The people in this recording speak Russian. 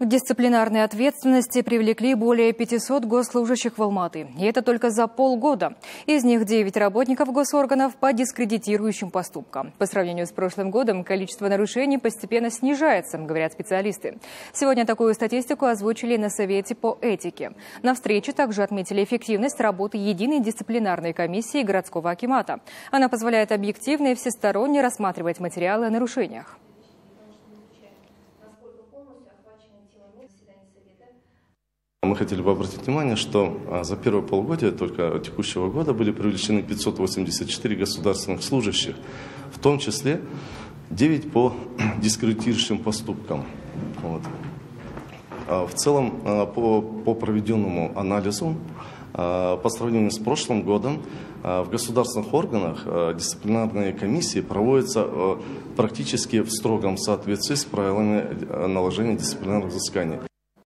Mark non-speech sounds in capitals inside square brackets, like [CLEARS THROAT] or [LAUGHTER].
К дисциплинарной ответственности привлекли более 500 госслужащих в Алматы. И это только за полгода. Из них 9 работников госорганов по дискредитирующим поступкам. По сравнению с прошлым годом количество нарушений постепенно снижается, говорят специалисты. Сегодня такую статистику озвучили на Совете по этике. На встрече также отметили эффективность работы единой дисциплинарной комиссии городского акимата. Она позволяет объективно и всесторонне рассматривать материалы о нарушениях. Мы хотели бы обратить внимание, что а, за первое полугодие только текущего года были привлечены 584 государственных служащих, в том числе 9 по [CLEARS THROAT] дискредитирующим поступкам. Вот. А в целом, а, по, по проведенному анализу, по сравнению с прошлым годом, в государственных органах дисциплинарные комиссии проводятся практически в строгом соответствии с правилами наложения дисциплинарных взысканий.